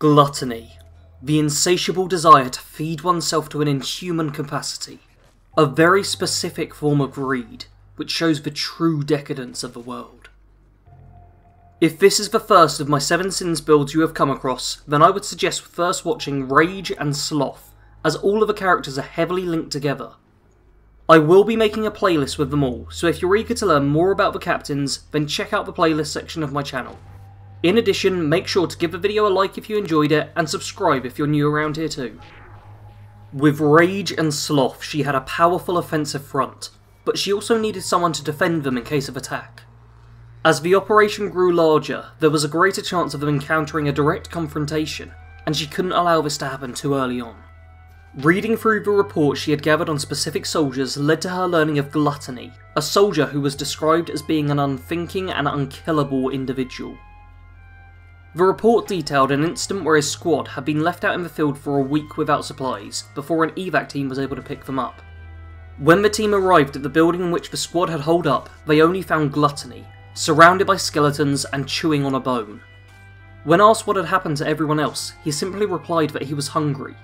Gluttony. The insatiable desire to feed oneself to an inhuman capacity. A very specific form of greed, which shows the true decadence of the world. If this is the first of my Seven Sins builds you have come across, then I would suggest first watching Rage and Sloth, as all of the characters are heavily linked together. I will be making a playlist with them all, so if you're eager to learn more about the captains, then check out the playlist section of my channel. In addition, make sure to give the video a like if you enjoyed it, and subscribe if you're new around here too. With Rage and Sloth, she had a powerful offensive front, but she also needed someone to defend them in case of attack. As the operation grew larger, there was a greater chance of them encountering a direct confrontation, and she couldn't allow this to happen too early on. Reading through the reports she had gathered on specific soldiers led to her learning of Gluttony, a soldier who was described as being an unthinking and unkillable individual. The report detailed an incident where his squad had been left out in the field for a week without supplies, before an evac team was able to pick them up. When the team arrived at the building in which the squad had holed up, they only found Gluttony, surrounded by skeletons and chewing on a bone. When asked what had happened to everyone else, he simply replied that he was hungry.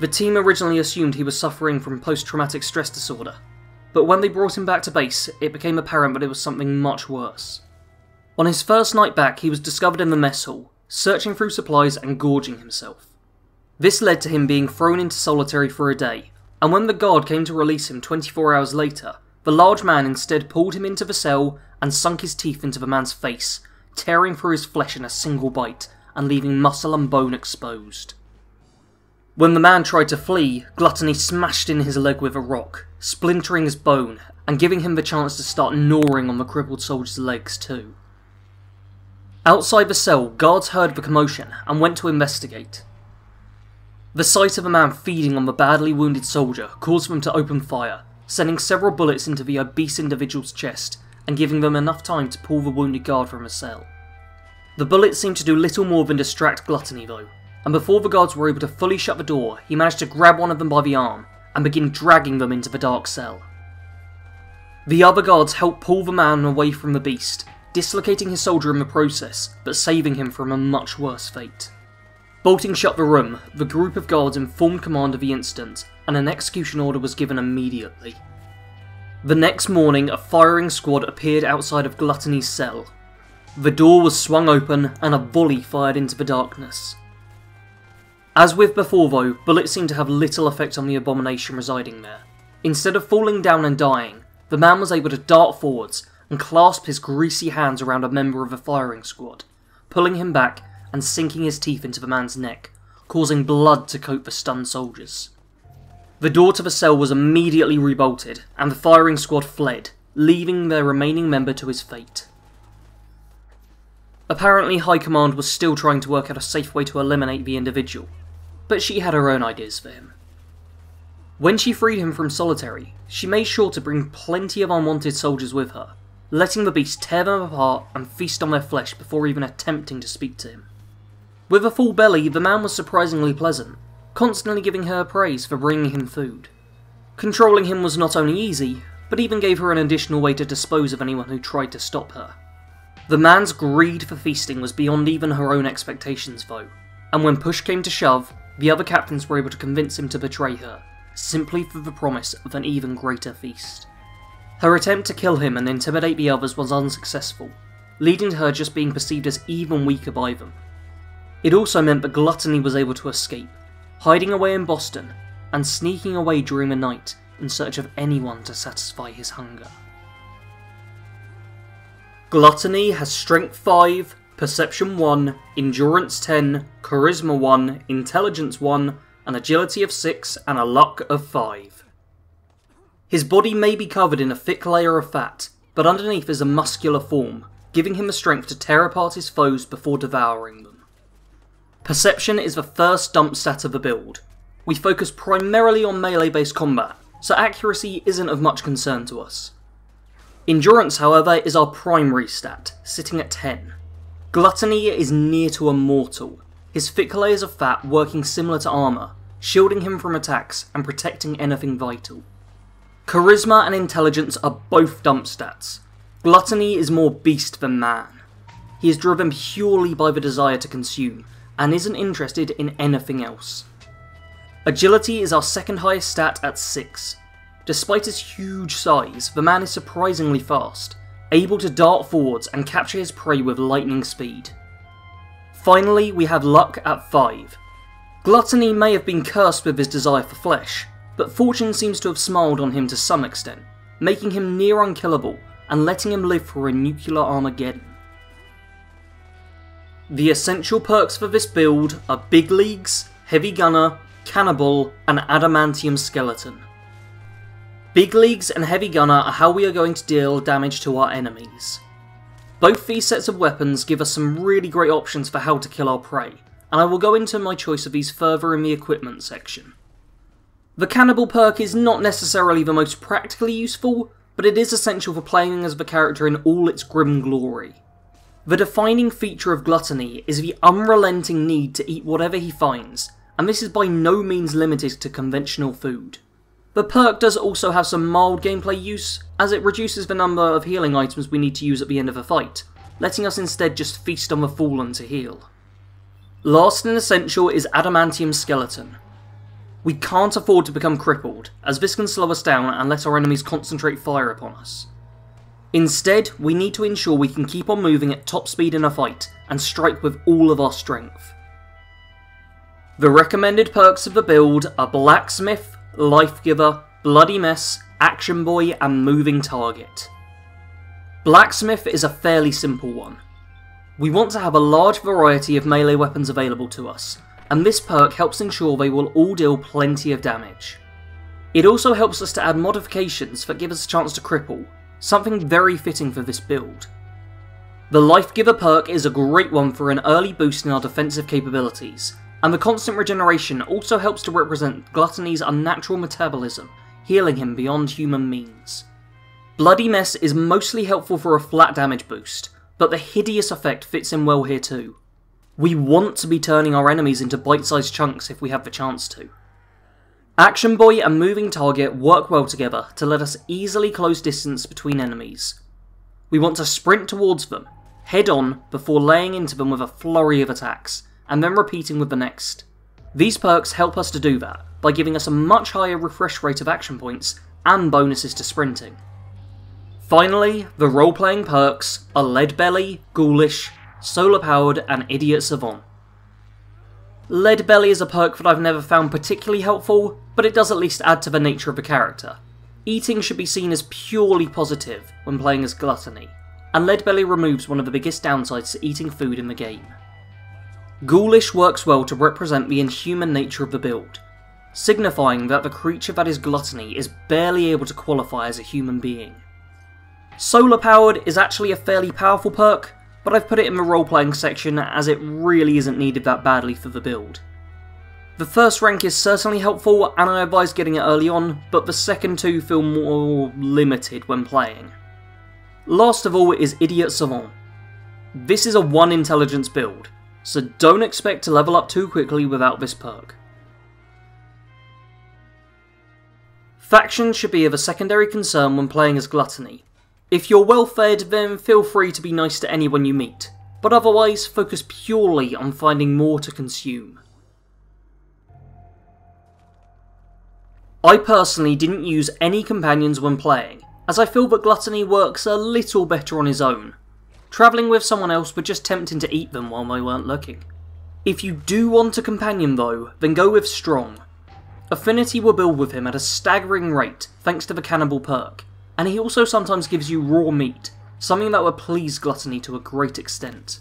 The team originally assumed he was suffering from post traumatic stress disorder, but when they brought him back to base, it became apparent that it was something much worse. On his first night back, he was discovered in the mess hall, searching through supplies and gorging himself. This led to him being thrown into solitary for a day, and when the guard came to release him 24 hours later, the large man instead pulled him into the cell and sunk his teeth into the man's face, tearing through his flesh in a single bite and leaving muscle and bone exposed. When the man tried to flee, Gluttony smashed in his leg with a rock, splintering his bone and giving him the chance to start gnawing on the crippled soldier's legs too. Outside the cell, guards heard the commotion and went to investigate. The sight of a man feeding on the badly wounded soldier caused them to open fire, sending several bullets into the obese individual's chest and giving them enough time to pull the wounded guard from a cell. The bullets seemed to do little more than distract Gluttony though, and before the guards were able to fully shut the door, he managed to grab one of them by the arm and begin dragging them into the dark cell. The other guards helped pull the man away from the beast, dislocating his soldier in the process, but saving him from a much worse fate. Bolting shut the room, the group of guards informed command of the incident, and an execution order was given immediately. The next morning, a firing squad appeared outside of Gluttony's cell. The door was swung open, and a volley fired into the darkness. As with before though, bullets seemed to have little effect on the abomination residing there. Instead of falling down and dying, the man was able to dart forwards and clasp his greasy hands around a member of the firing squad, pulling him back and sinking his teeth into the man's neck, causing blood to coat the stunned soldiers. The door to the cell was immediately rebolted, and the firing squad fled, leaving their remaining member to his fate. Apparently, High Command was still trying to work out a safe way to eliminate the individual, but she had her own ideas for him. When she freed him from solitary, she made sure to bring plenty of unwanted soldiers with her, letting the beast tear them apart and feast on their flesh before even attempting to speak to him. With a full belly, the man was surprisingly pleasant, constantly giving her praise for bringing him food. Controlling him was not only easy, but even gave her an additional way to dispose of anyone who tried to stop her. The man's greed for feasting was beyond even her own expectations, though, and when push came to shove, the other captains were able to convince him to betray her, simply for the promise of an even greater feast. Her attempt to kill him and intimidate the others was unsuccessful, leading to her just being perceived as even weaker by them. It also meant that Gluttony was able to escape, hiding away in Boston, and sneaking away during the night in search of anyone to satisfy his hunger. Gluttony has Strength 5, Perception 1, Endurance 10, Charisma 1, Intelligence 1, an Agility of 6, and a Luck of 5. His body may be covered in a thick layer of fat, but underneath is a muscular form, giving him the strength to tear apart his foes before devouring them. Perception is the first dump stat of the build. We focus primarily on melee based combat, so accuracy isn't of much concern to us. Endurance, however, is our primary stat, sitting at 10. Gluttony is near to immortal, his thick layers of fat working similar to armour, shielding him from attacks and protecting anything vital. Charisma and intelligence are both dump stats. Gluttony is more beast than man. He is driven purely by the desire to consume, and isn't interested in anything else. Agility is our second highest stat at 6. Despite his huge size, the man is surprisingly fast, able to dart forwards and capture his prey with lightning speed. Finally, we have luck at 5. Gluttony may have been cursed with his desire for flesh, but fortune seems to have smiled on him to some extent, making him near unkillable and letting him live for a nuclear Armageddon. The essential perks for this build are Big Leagues, Heavy Gunner, Cannibal, and Adamantium Skeleton. Big Leagues and Heavy Gunner are how we are going to deal damage to our enemies. Both these sets of weapons give us some really great options for how to kill our prey, and I will go into my choice of these further in the equipment section. The Cannibal perk is not necessarily the most practically useful, but it is essential for playing as the character in all its grim glory. The defining feature of Gluttony is the unrelenting need to eat whatever he finds, and this is by no means limited to conventional food. The perk does also have some mild gameplay use, as it reduces the number of healing items we need to use at the end of a fight, letting us instead just feast on the fallen to heal. Last and essential is Adamantium Skeleton. We can't afford to become crippled, as this can slow us down and let our enemies concentrate fire upon us. Instead, we need to ensure we can keep on moving at top speed in a fight, and strike with all of our strength. The recommended perks of the build are Blacksmith, Life Giver, Bloody Mess, Action Boy, and Moving Target. Blacksmith is a fairly simple one. We want to have a large variety of melee weapons available to us, and this perk helps ensure they will all deal plenty of damage. It also helps us to add modifications that give us a chance to cripple, something very fitting for this build. The Life Giver perk is a great one for an early boost in our defensive capabilities, and the constant regeneration also helps to represent Gluttony's unnatural metabolism, healing him beyond human means. Bloody Mess is mostly helpful for a flat damage boost, but the hideous effect fits in well here too. We want to be turning our enemies into bite-sized chunks if we have the chance to. Action Boy and Moving Target work well together to let us easily close distance between enemies. We want to sprint towards them, head on, before laying into them with a flurry of attacks, and then repeating with the next. These perks help us to do that, by giving us a much higher refresh rate of action points and bonuses to sprinting. Finally, the role-playing perks are Lead Belly, Ghoulish, Solar Powered, and Idiot Savant. Lead Belly is a perk that I've never found particularly helpful, but it does at least add to the nature of the character. Eating should be seen as purely positive when playing as Gluttony, and Lead Belly removes one of the biggest downsides to eating food in the game. Ghoulish works well to represent the inhuman nature of the build, signifying that the creature that is gluttony is barely able to qualify as a human being. Solar powered is actually a fairly powerful perk, but I've put it in the role playing section as it really isn't needed that badly for the build. The first rank is certainly helpful and I advise getting it early on, but the second two feel more limited when playing. Last of all is Idiot Savant. This is a 1 intelligence build, so don't expect to level up too quickly without this perk. Factions should be of a secondary concern when playing as Gluttony. If you're well fed, then feel free to be nice to anyone you meet, but otherwise focus purely on finding more to consume. I personally didn't use any companions when playing, as I feel that Gluttony works a little better on his own, Travelling with someone else would just tempt him to eat them while they weren't looking. If you do want a companion though, then go with Strong. Affinity will build with him at a staggering rate thanks to the Cannibal perk, and he also sometimes gives you raw meat, something that would please Gluttony to a great extent.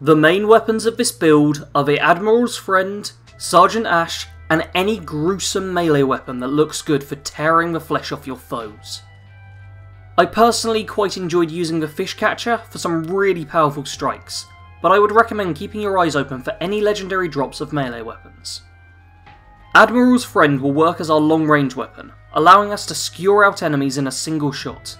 The main weapons of this build are the Admiral's Friend, Sergeant Ash, and any gruesome melee weapon that looks good for tearing the flesh off your foes. I personally quite enjoyed using the fish catcher for some really powerful strikes, but I would recommend keeping your eyes open for any legendary drops of melee weapons. Admiral's Friend will work as our long range weapon, allowing us to skewer out enemies in a single shot,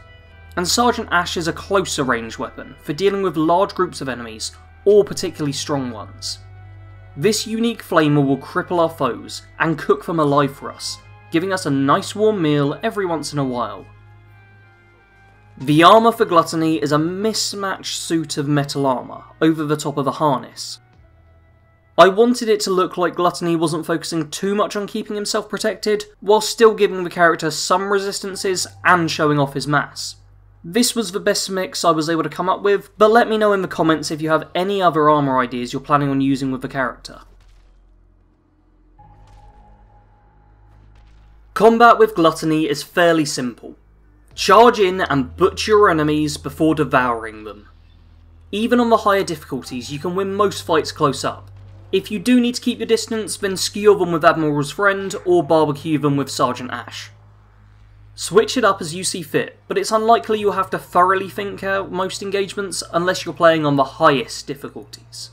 and Sergeant Ash is a closer range weapon for dealing with large groups of enemies or particularly strong ones. This unique flamer will cripple our foes and cook them alive for us, giving us a nice warm meal every once in a while, The armour for Gluttony is a mismatched suit of metal armour over the top of a harness. I wanted it to look like Gluttony wasn't focusing too much on keeping himself protected, while still giving the character some resistances and showing off his mass. This was the best mix I was able to come up with, but let me know in the comments if you have any other armour ideas you're planning on using with the character. Combat with Gluttony is fairly simple. Charge in and butcher your enemies before devouring them. Even on the higher difficulties, you can win most fights close up. If you do need to keep your distance, then skewer them with Admiral's Friend or barbecue them with Sergeant Ash. Switch it up as you see fit, but it's unlikely you'll have to thoroughly think out most engagements unless you're playing on the highest difficulties.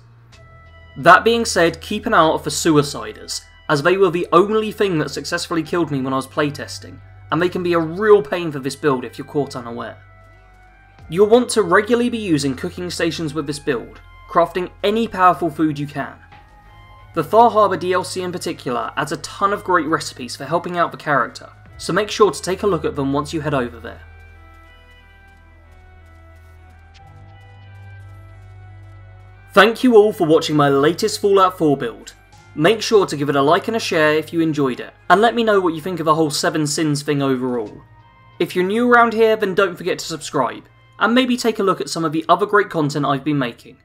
That being said, keep an eye out for Suiciders, as they were the only thing that successfully killed me when I was playtesting, and they can be a real pain for this build if you're caught unaware. You'll want to regularly be using cooking stations with this build, crafting any powerful food you can. The Far Harbour DLC in particular adds a ton of great recipes for helping out the character, so make sure to take a look at them once you head over there. Thank you all for watching my latest Fallout 4 build. Make sure to give it a like and a share if you enjoyed it, and let me know what you think of the whole 7 Sins thing overall. If you're new around here then don't forget to subscribe, and maybe take a look at some of the other great content I've been making.